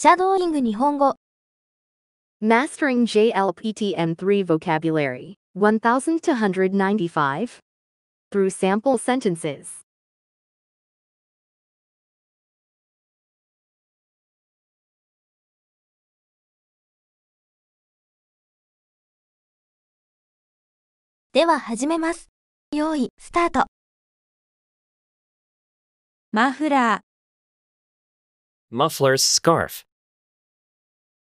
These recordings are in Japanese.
シャドーイング日本語 Mastering JLPTM3 Vocabulary 1295 through sample sentences. では始めます。用意、スタート。マフラー、Muffler's scarf.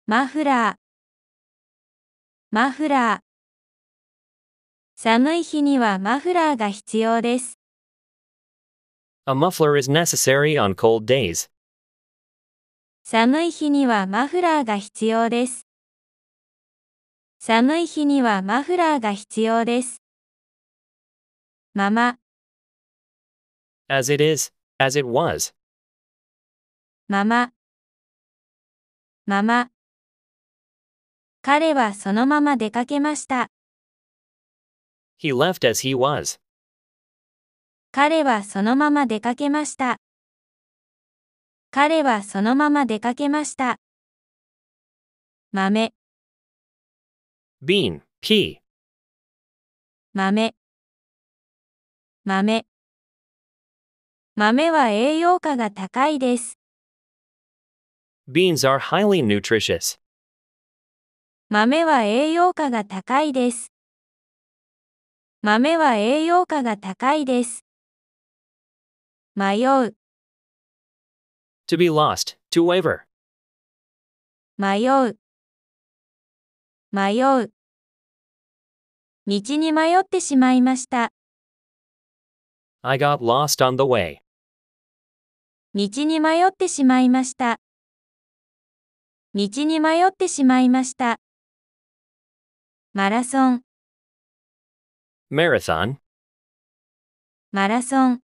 マフラー、マフラー。寒い日にはマフラーが必要です。A muffler is necessary on cold days. 寒い日にはマフラーが必要です。寒い日にはマフラーが必要です。まま、As it is, as it was. まま、まま。彼はそのまま出かけました。He left as he was. 彼はそのまま出かけました。彼はそのまま出かけました。豆、Bean, pea. 豆、豆。豆は栄養価が高いです。Beans are highly nutritious. 豆は栄養価が高いです。豆は栄養価が高いです。迷う、To be lost, to waver. 迷う、迷う。道に迷ってしまいました。I got lost on the way. 道に迷ってしまいました。道に迷ってしまいました。マラソン、Marathon. マラソン、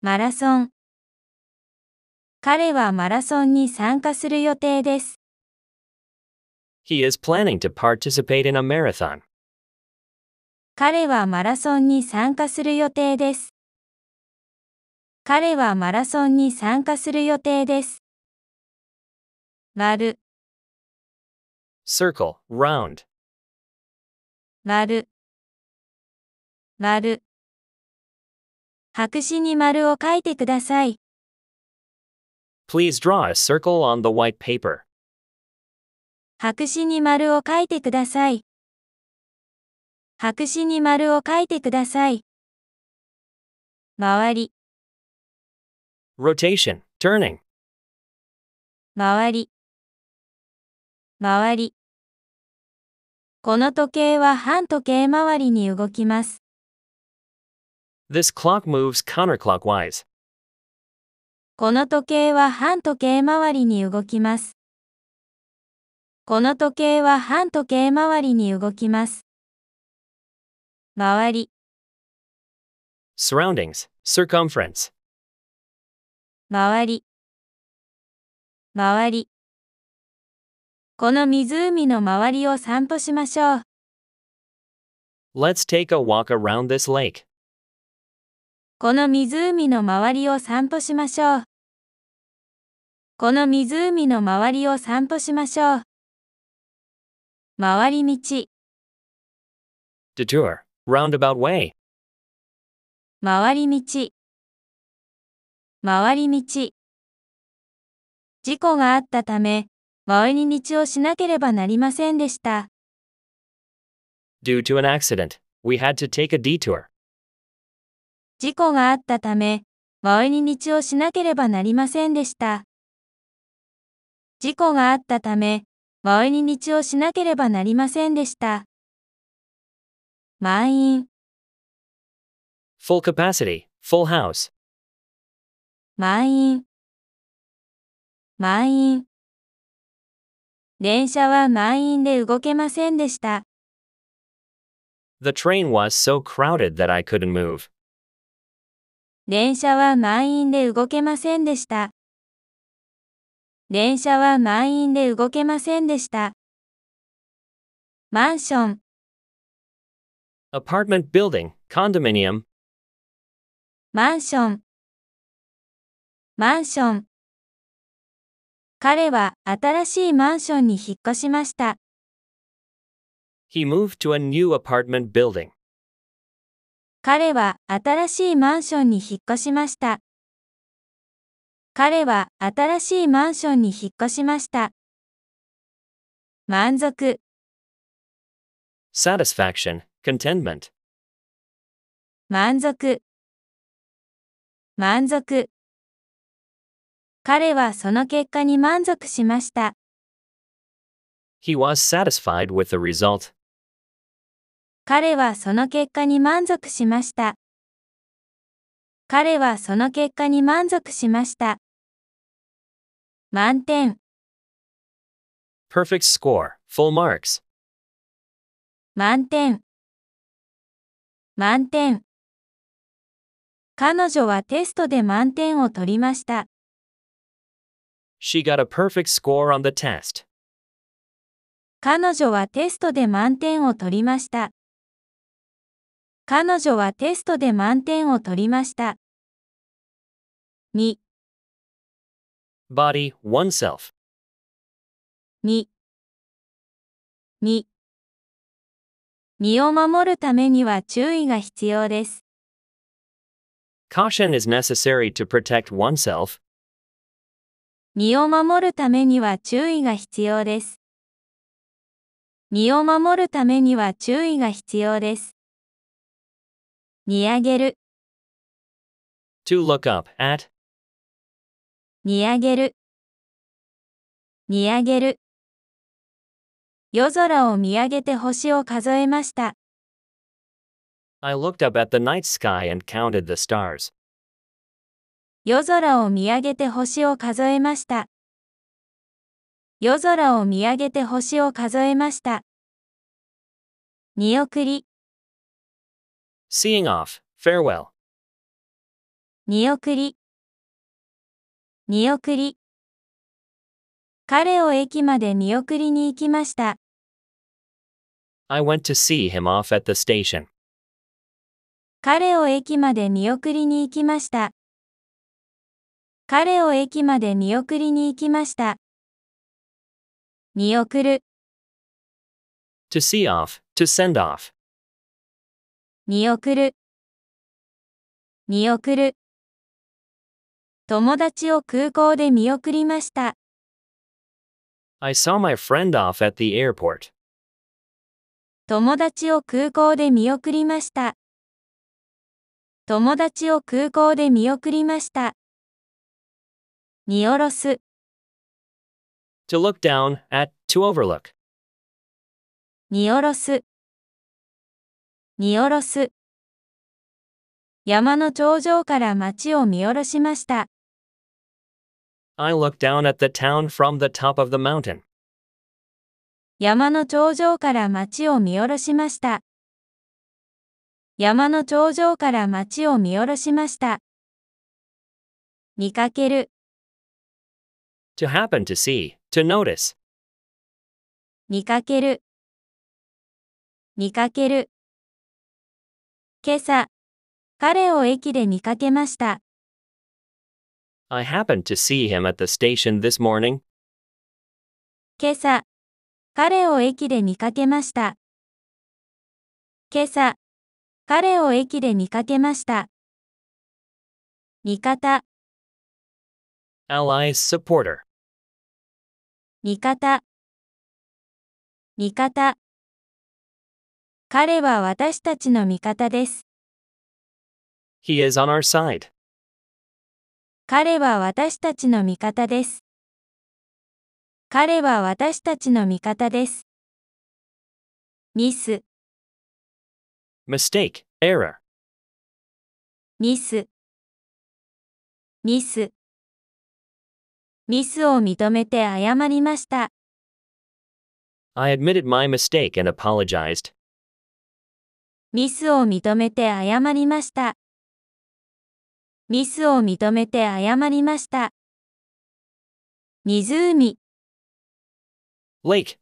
マラソン。彼はマラソンに参加する予定です。He is planning to participate in a marathon. 彼はマラソンに参加する予定です。彼はマラソンに参加する予定です。割る、Circle, round. 割る、割る。白紙に丸を書いてください。Please draw a circle on the white paper. 白紙に丸を書いてください。白紙に丸を書いてください。回り、Rotation, turning. 回り、回り。この時計は反時計回りに動きます。This clock moves counterclockwise. この時計は反時計回りに動きます。この時計は反時計回りに動きます。回り、Surroundings, circumference. 回り、回り。この湖の周りを散歩しましょう。Let's take a walk around this lake. この湖の周りを散歩しましょう。この湖の周りを散歩しましょう。回り道、Detour, roundabout way. 回り道。回り道。事故があったため、回り道をしなければなりませんでした。Due to an accident, we had to take a detour. 事故があったため、回り道をしなければなりませんでした。事故があったため、回り道をしなければなりませんでした。満員、Full capacity, full house. 満員、満員。電車は満員で動けませんでした。The train was so crowded that I couldn't move. 電車は満員で動けませんでした。電車は満員で動けませんでした。マンション、Apartment building, condominium. マンション、マンション。彼は新しいマンションに引っ越しました。He moved to a new apartment building. 彼は新しいマンションに引っ越しました。彼は新しいマンションに引っ越しました。満足、Satisfaction, contentment. 満足、満足。彼はその結果に満足しました。He was satisfied with the result. 彼はその結果に満足しました。彼はその結果に満足しました。満点、Perfect score, full marks. 満点。満点。彼女はテストで満点を取りました。She got a perfect score on the test. 彼女はテストで満点を取りました。彼女はテストで満点を取りました。2、Body, oneself. 2、2。身を守るためには注意が必要です。Caution is necessary to protect oneself. 身を守るためには注意が必要です。身を守るためには注意が必要です。見上げる、To look up at. 見上げる。見上げる。夜空を見上げて星を数えました。I looked up at the night sky and counted the stars. 夜空を見上げて星を数えました。夜空を見上げて星を数えました。見送り、Seeing off, farewell. 見送り。見送り。彼を駅まで見送りに行きました。I went to see him off at the station. 彼を駅まで見送りに行きました。彼を駅まで見送りに行きました。見送る、To see off, to send off. 見送る。見送る。友達を空港で見送りました。I saw my friend off at the airport. 友達を空港で見送りました。友達を空港で見送りました。見下ろす、To look down at, to overlook. 見下ろす。見下ろす。山の頂上から街を見下ろしました。I looked down at the town from the top of the mountain. 山の頂上から街を見下ろしました。山の頂上から街を見下ろしました。見かける、To happen to see, to notice. 見かける。見かける。今朝、彼を駅で見かけました。I happened to see him at the station this morning. 今朝、彼を駅で見かけました。今朝、彼を駅で見かけました。味方、Allies supporter. 味方。味方。彼は私たちの味方です。He is on our side. 彼は私たちの味方です。彼は私たちの味方です。ミス、Mistake, error. ミス。ミス。ミスを認めて謝りました。I admitted my mistake and apologized. ミスを認めて謝りました。ミスを認めて謝りました。湖、Lake.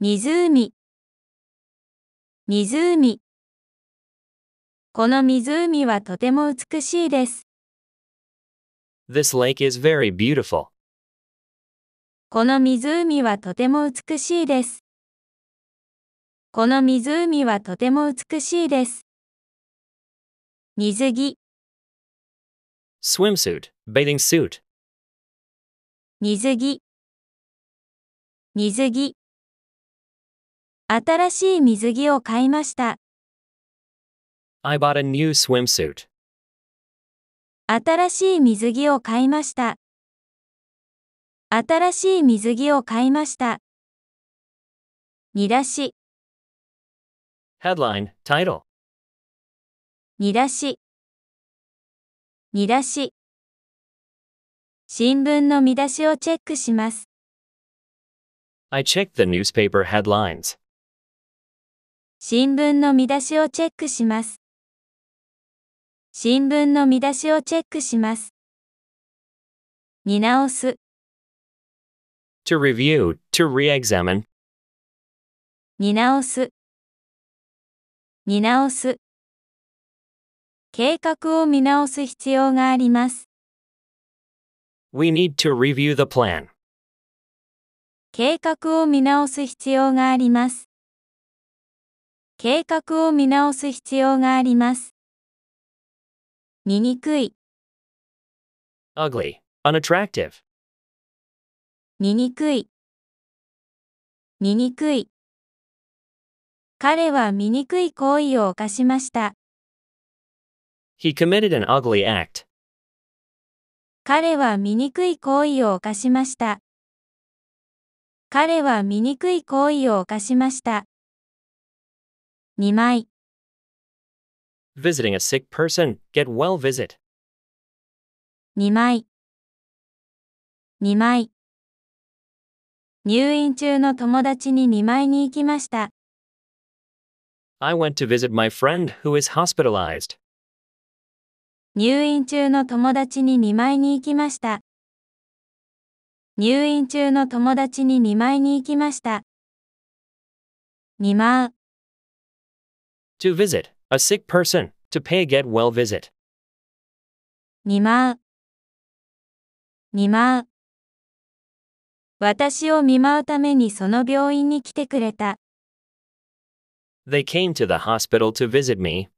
湖。湖。この湖はとても美しいです。This lake is very beautiful. この湖はとても美しいです。この湖はとても美しいです。水着、swimsuit, bathing suit, 水着、水着。新しい水着を買いました。I bought a new swimsuit. 新しい水着を買いました。新しい水着を買いました。見出し、Headline, title, 見出し、見出し。新聞の見出しをチェックします。I checked the newspaper headlines. 新聞の見出しをチェックします。新聞の見出しをチェックします。見直す、To review, to re-examine, 見直す。見直す。計画を見直す必要があります。we need to review the plan. 計画を見直す必要があります。計画を見直す必要があります。醜い、Ugly, unattractive, 醜い、醜い。彼は醜い行為を犯しました。he committed an ugly act. 彼は醜い行為を犯しました。彼は醜い行為を犯しました。2枚、Visiting a sick person, get well visit. 2枚、2枚。入院中の友達に2枚に行きました。I went to visit my friend who is hospitalized. 入院中の友達に2枚に行きました。入院中の友達に2枚に行きました。2枚、To visit, a sick person, to pay a get well visit. 2枚。2枚。私を見舞うためにその病院に来てくれた。They came to the hospital to visit me.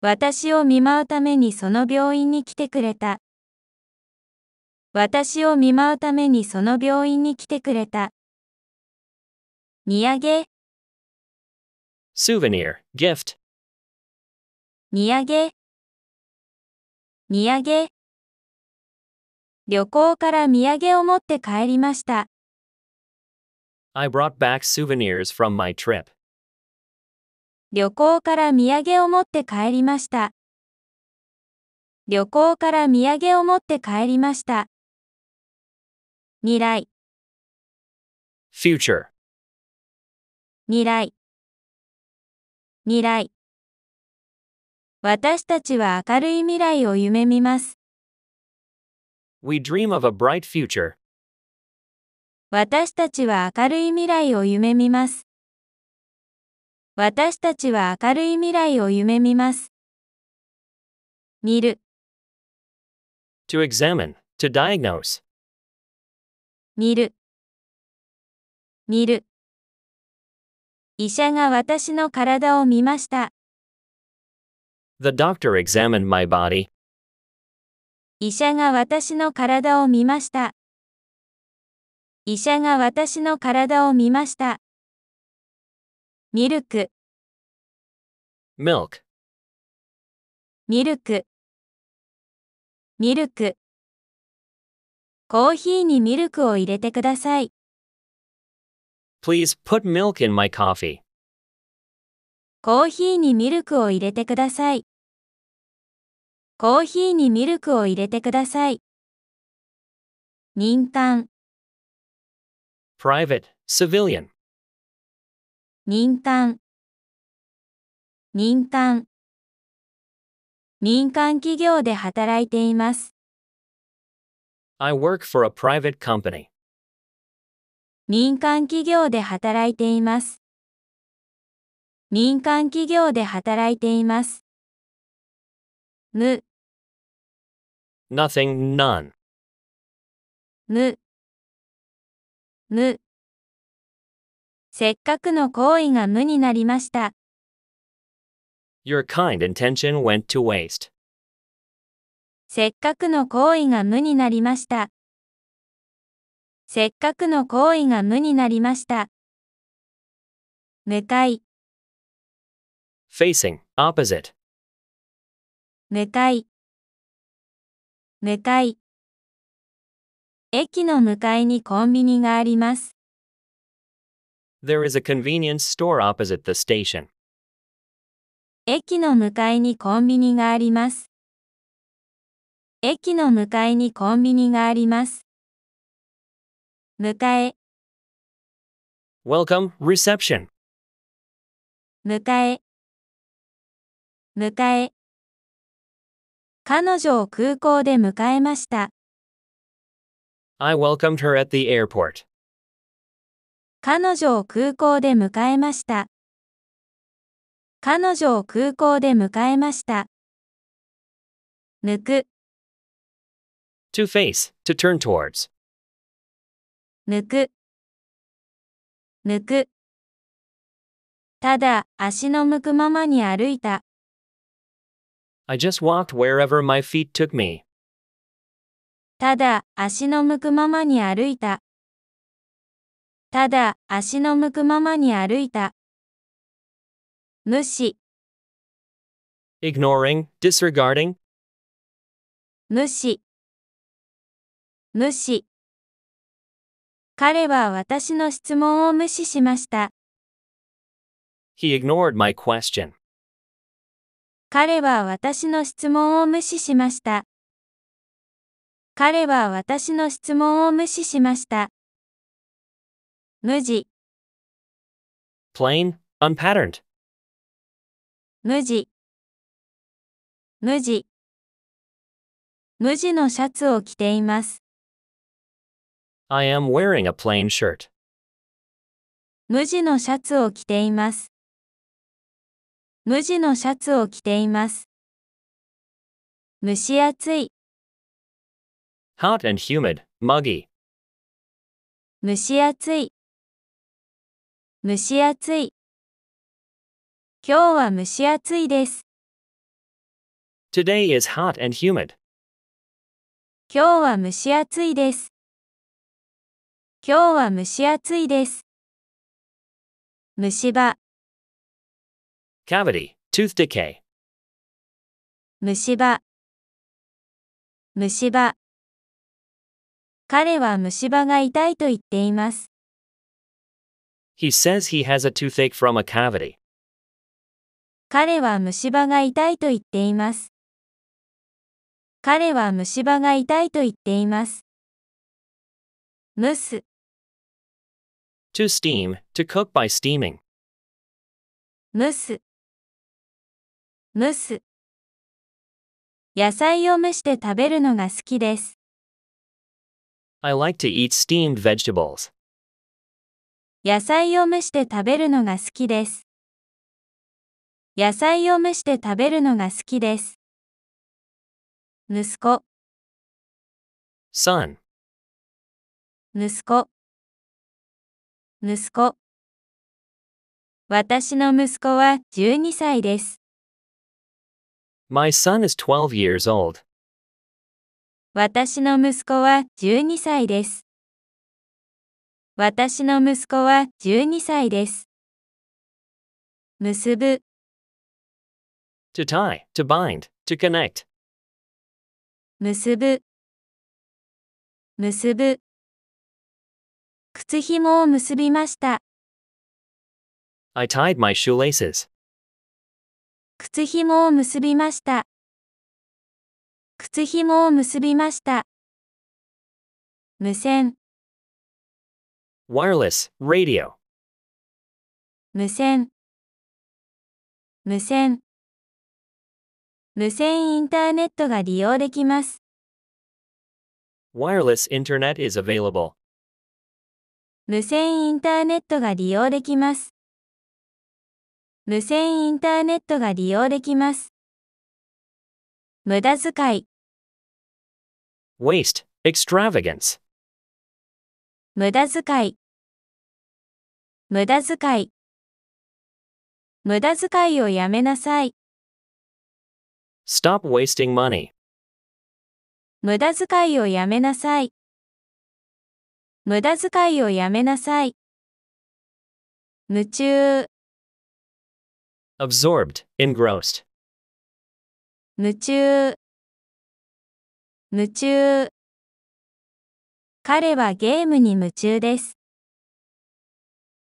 私を見舞うためにその病院に来てくれた。私を見舞うためにその病院に来てくれた。土産、Souvenir, gift. 土産、土産。旅行から土産を持って帰りました。I brought back souvenirs from my trip. 旅行から土産を持って帰りました。旅行から土産を持って帰りました。未来、Future. 未来。未来。私たちは明るい未来を夢見ます。We dream of a bright future. 私たちは明るい未来を夢見ます。私たちは明るい未来を夢見ます。見る、To examine, to diagnose. 見る。見る。医者が私の体を見ました。The doctor examined my body. 医者が私の体を見ました。医者が私の体を見ました。ミルク、Milk. ミルク。ミルク。コーヒーにミルクを入れてください。Please put milk in my coffee. コーヒーにミルクを入れてください。コーヒーにミルクを入れてください。民間、Private, civilian. 民間。民間。民間企業で働いています。I work for a private company. 民間企業で働いています。民間企業で働いています。無、Nothing, none. 無。無。せっかくの行為が無になりました。Your kind intention went to waste. せっかくの行為が無になりました。せっかくの行為が無になりました。向かい、Facing, opposite. 向かい、向かい。駅の向かいにコンビニがあります。There is a convenience store opposite the station. 駅の向かいにコンビニがあります。駅の向かいにコンビニがあります。迎え、Welcome, reception. 迎え、迎え。彼女を空港で迎えました。I welcomed her at the airport. 彼女を空港で迎えました。彼女を空港で迎えました。向く、To face, to turn towards. 向く、向く。ただ、足の向くままに歩いた。I just walked wherever my feet took me. ただ、足の向くままに歩いた。ただ、足の向くままに歩いた。無視、Ignoring, disregarding. 無視。無視。彼は私の質問を無視しました。He ignored my question. 彼は私の質問を無視しました。彼は私の質問を無視しました。無地、Plain, unpatterned. 無地。無地。無地のシャツを着ています。I am wearing a plain shirt. 無地のシャツを着ています。無地のシャツを着ています。蒸し暑い、Hot and humid, muggy. 蒸し暑い。蒸し暑い。今日は蒸し暑いです。Today is hot and humid. 今日は蒸し暑いです。今日は蒸し暑いです。虫歯、Cavity, tooth decay. 虫歯。虫歯。彼は虫歯が痛いと言っています。He says he has a toothache from a cavity. 彼は虫歯が痛いと言っています。彼は虫歯が痛いと言っています。蒸す、To steam, to cook by steaming. 蒸す。蒸す。野菜を蒸して食べるのが好きです。I like to eat steamed vegetables. 野菜を蒸して食べるのが好きです。野菜を蒸して食べるのが好きです。息子、Son, 息子、息子。私の息子は12歳です。my son is 12 years old. 私の息子は12歳です。私の息子は12歳です。結ぶ、To tie, to bind, to connect. 結ぶ、結ぶ。靴紐を結びました。I tied my shoelaces. 靴紐を結びました。靴紐を結びました。無線、Wireless, radio. 無線、無線。無線インターネットが利用できます。Wireless internet is available. 無線インターネットが利用できます。無線インターネットが利用できます。無駄遣い、Waste, extravagance. 無駄遣い。無駄遣い。無駄遣いをやめなさい。Stop wasting money. 無駄遣いをやめなさい。無駄遣いをやめなさい。夢中、Absorbed, engrossed. 夢中。夢中。彼はゲームに夢中です。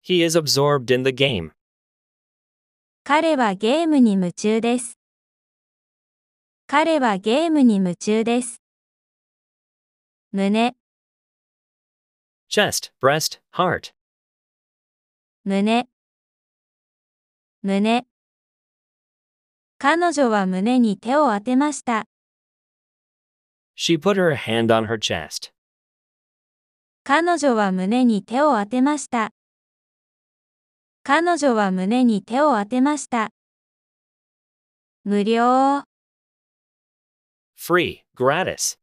He is absorbed in the game. 彼はゲームに夢中です。彼はゲームに夢中です。胸、Chest, breast, heart. 胸、胸。彼女は胸に手を当てました。She put her hand on her chest. 彼女は胸に手を当てました。彼女は胸に手を当てました。無料、Free, gratis.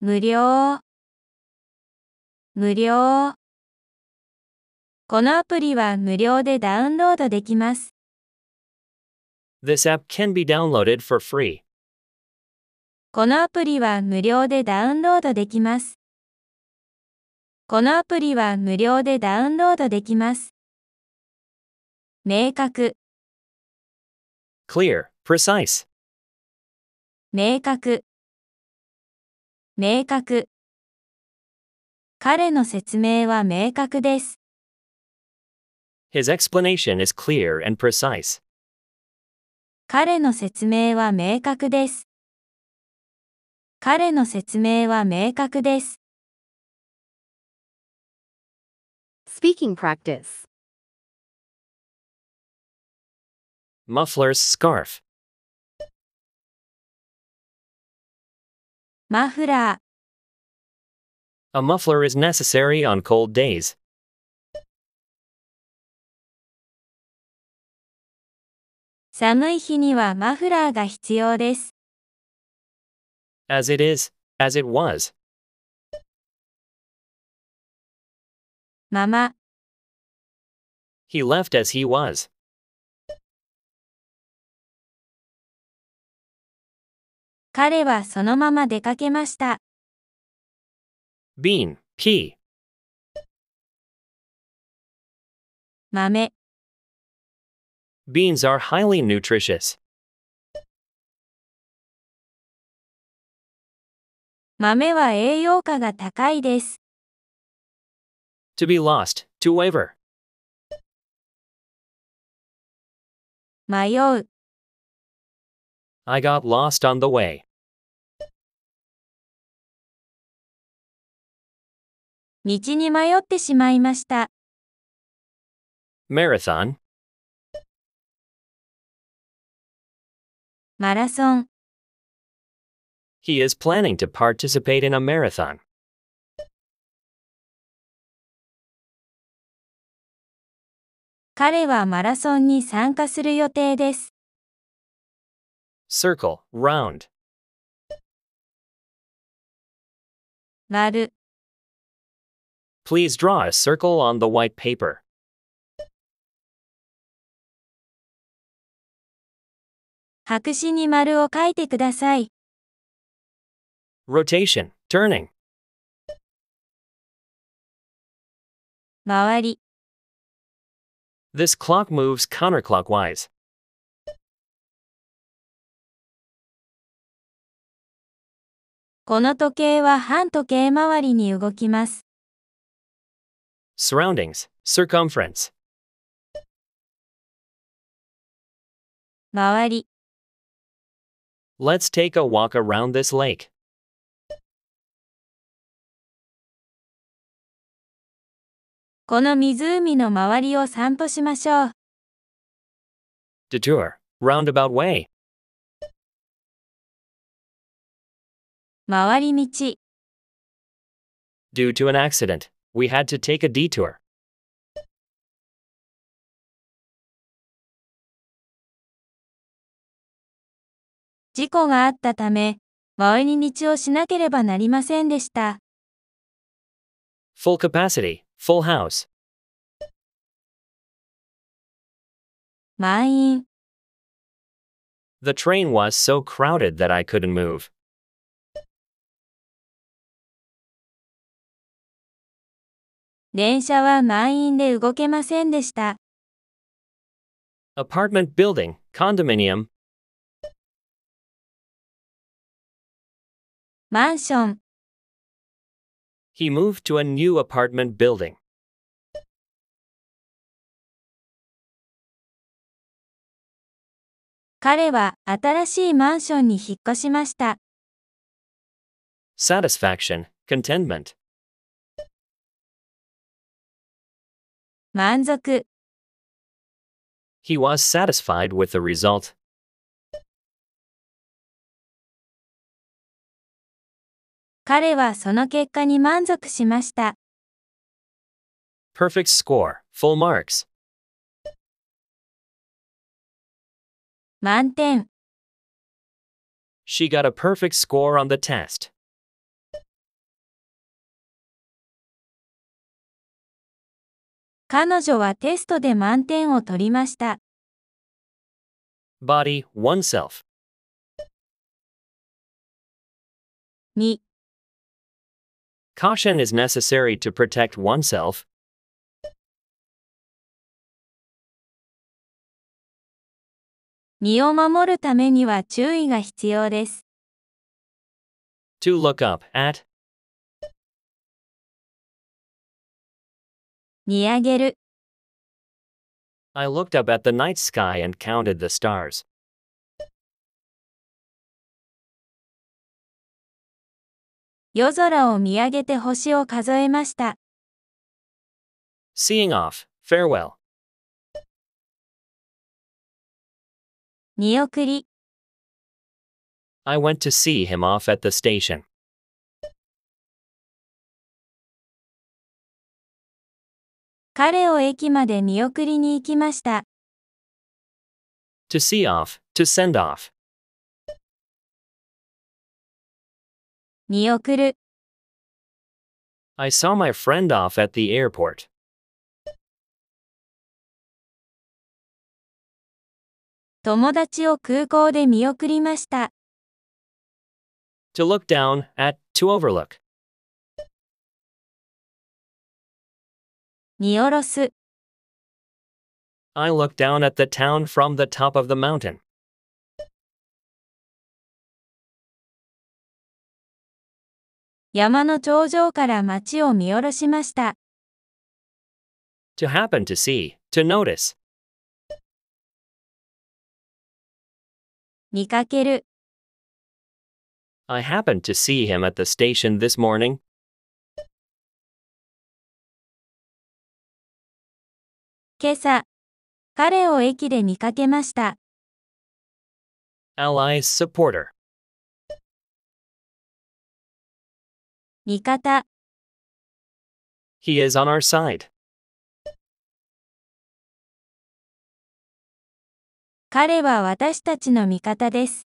無料、無料。このアプリは無料でダウンロードできます。This app can be downloaded for free. このアプリは無料でダウンロードできます。このアプリは無料でダウンロードできます。明確、Clear, precise. 明確、明確。彼の説明は明確です。His explanation is clear and precise. 彼の説明は明確です。彼の説明は明確です。Speaking practice. Muffler's scarf. マフラー、A muffler is necessary on cold days. 寒い日にはマフラーが必要です。 As it is, as it was. まま、 He left as he was. 彼はそのまま出かけました。 Bean, pea. 豆、 Beans are highly nutritious. 豆は栄養価が高いです。 To be lost, to waver. 迷う、 I got lost on the way. 道に迷ってしまいました。Marathon. マラソン、He is planning to participate in a marathon. 彼はマラソンに参加する予定です。Circle, round. 割る、Please draw a circle on the white paper. 白紙に丸を書いてください。Rotation, turning. 回り、This clock moves counterclockwise. この時計は反時計回りに動きます。Surroundings, circumference. 回り、 Let's take a walk around this lake. この湖の周りを散歩しましょう。 Detour, roundabout way. 回り道、 Due to an accident, we had to take a detour. Full capacity, full house. 満員 The train was so crowded that I couldn't move. 電車は満員で動けませんでした。Apartment building, condominium, マンション、he moved to a new apartment building. 彼は新しいマンションに引っ越しました。Satisfaction, contentment, 満足、he was satisfied with the result. 彼はその結果に満足しました。Perfect score, full marks. 満点、She got a perfect score on the test. 彼女はテストで満点を取りました。Body, oneself. 2、Caution is necessary to protect oneself. 身を守るためには注意が必要です。To look up at, 見上げる、I looked up at the night sky and counted the stars. 夜空を見上げて星を数えました。Seeing off, farewell. 見送り、I went to see him off at the station. 彼を駅まで見送りに行きました。To see off, to send off. 見送る、I saw my friend off at the airport. 友達を空港で見送りました。To look down at, to overlook. 見下ろす、I looked down at the town from the top of the mountain. 山の頂上から街を見下ろしました。To happen to see, to notice. 見かける、I happened to see him at the station this morning. 今朝、彼を駅で見かけました。Allies supporter. 味方、He is on our side. 彼は私たちの味方です。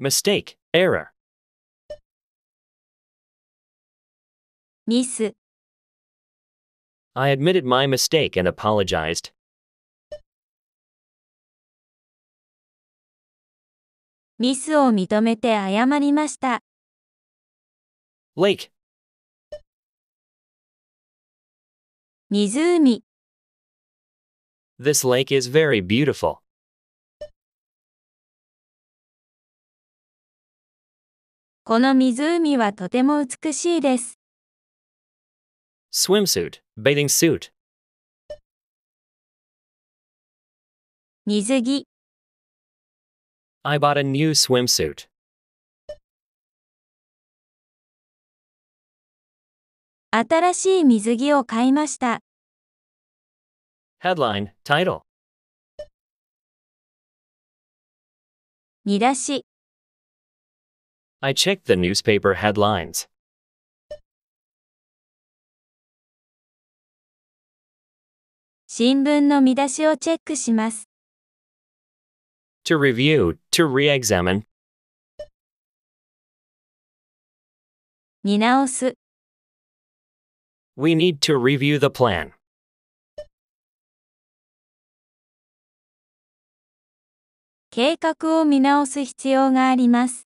Mistake, error. ミス、I admitted my mistake and apologized. ミスを認めて謝りました。Lake. 湖、This lake is very beautiful. この湖はとても美しいです。Swimsuit, bathing suit. 水着、 I bought a new swimsuit. 新しい水着を買いました。 Headline, title. 見出し、 I checked the newspaper headlines. 新聞の見出しをチェックします。To review, to re examine. 見直す、We need to review the plan. 計画を見直す必要があります。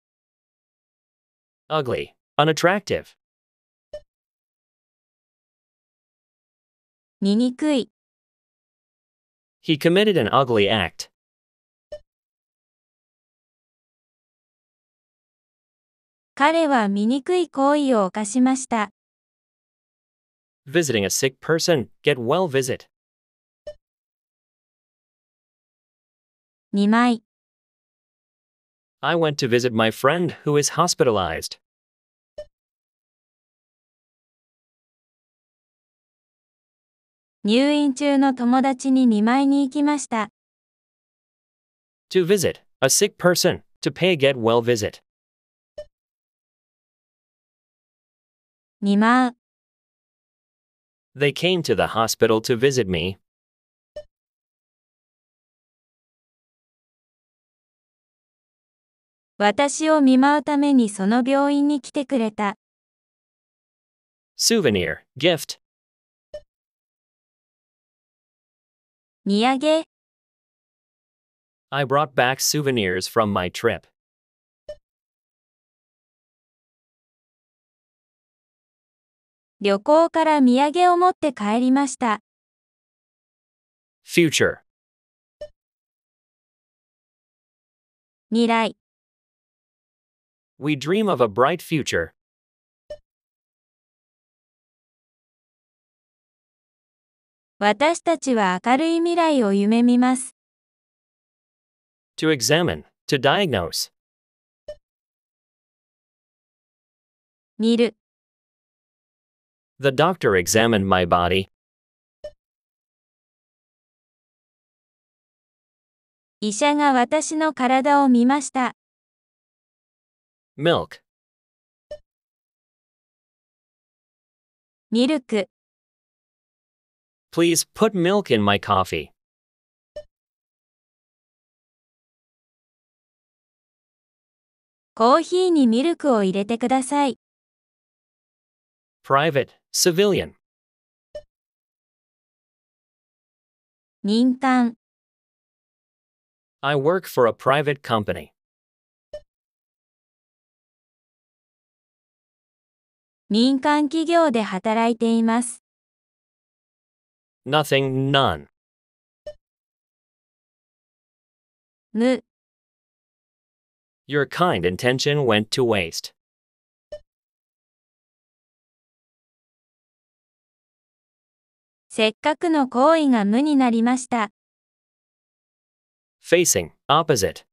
ugly, unattractive, 醜い、He committed an ugly act. Visiting a sick person, get well visit. 2枚 I went to visit my friend who is hospitalized. 入院中の友達に見舞いに行きました。to visit, a sick person, to pay a get well visit, 見舞う、they came to the hospital to visit me, 私を見舞うためにその病院に来てくれた。souvenir, gift, 土産、I brought back souvenirs from my trip, 旅行から土産を持って帰りました。future, 未来、we dream of a bright future, 私たちは明るい未来を夢見ます。to examine, to diagnose, 見る、the doctor examined my body, 医者が私の体を見ました。milk, ミルク、please put milk in my coffee, コーヒーにミルクを入れてください。private, civilian, 民間、I work for a private company, 民間企業で働いています。nothing, none, 無、 your kind intention went to waste, せっかくの行為が無になりました。 facing, opposite,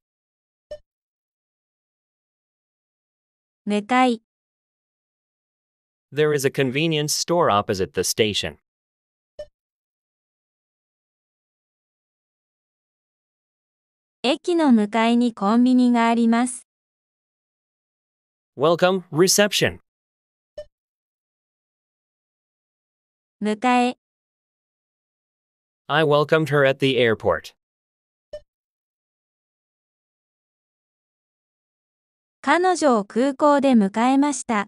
向かい、 there is a convenience store opposite the station, 駅の向かいにコンビニがあります。welcome, reception, 迎え、I welcomed her at the airport, 彼女を空港で迎えました。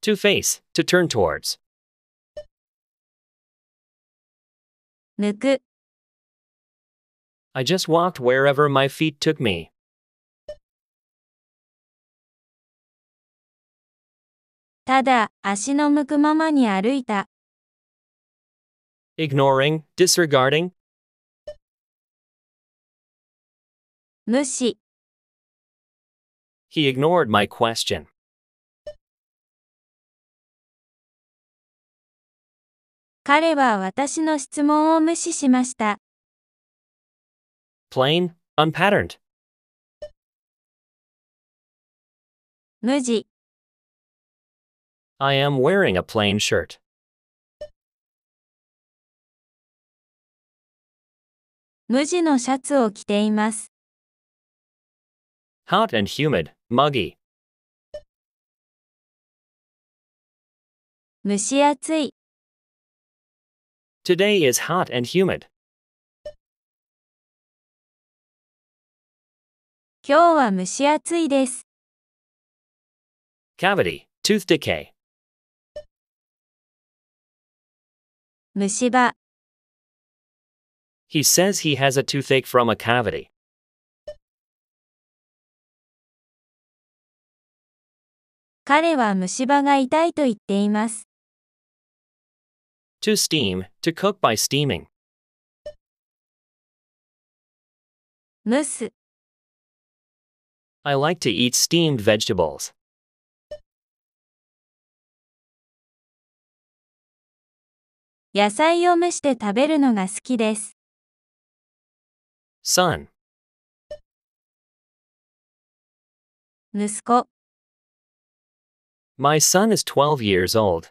to face, to turn towards, 向く、I just walked wherever my feet took me, ただ足の向くままに歩いた。 ignoring, disregarding, 無視、 he ignored my question, 彼は私の質問を無視しました。 plain, unpatterned, 無地、 I am wearing a plain shirt, 無地のシャツを着ています。 hot and humid, muggy, 蒸し暑い、 today is hot and humid, 今日は蒸し暑いです。cavity, tooth decay, 虫歯、He says he has a toothache from a cavity. 彼は虫歯が痛いと言っています。To steam, to cook by steaming. 蒸す、I like to eat steamed vegetables. 野菜を蒸して食べるのが好きです。Son, 息子、my son is 12 years old.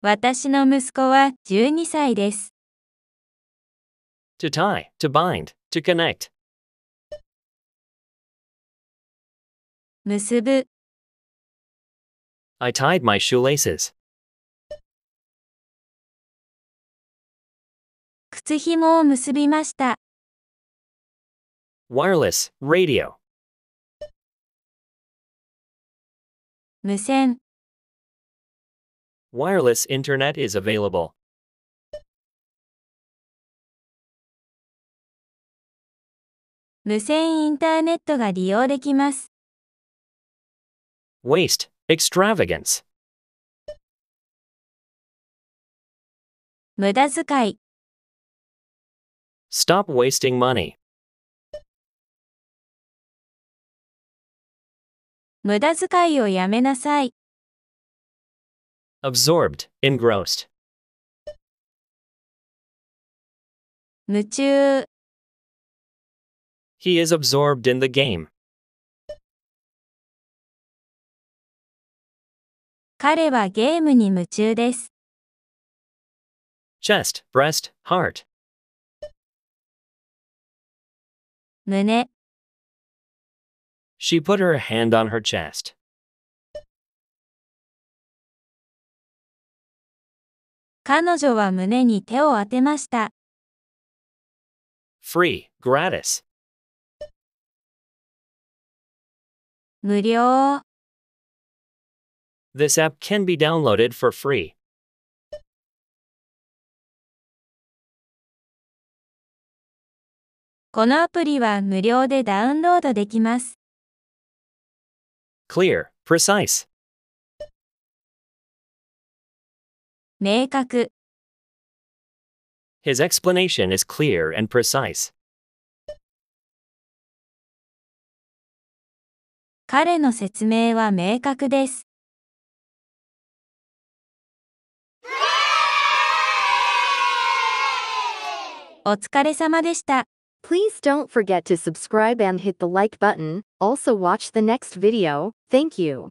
私の息子は12歳です。To tie, to bind, to connect. 結ぶ、 I tied my shoelaces. 靴紐を結びました。 Wireless, radio. 無線、 Wireless internet is available. 無線インターネットが利用できます。Waste, extravagance. 無駄遣い、Stop wasting money. 無駄遣いをやめなさい。Absorbed, engrossed. 夢中、He is absorbed in the game. 彼はゲームに夢中です。 Chest, breast, heart. 胸、 She put her hand on her chest. 彼女は胸に手を当てました。 Free, gratis. 無料、This app can be downloaded for free. このアプリは無料でダウンロードできます。Clear, precise. 明確、His explanation is clear and precise. 彼の説明は明確です。お疲れ様でした。Please don't forget to subscribe and hit the like button. Also watch the next video. Thank you.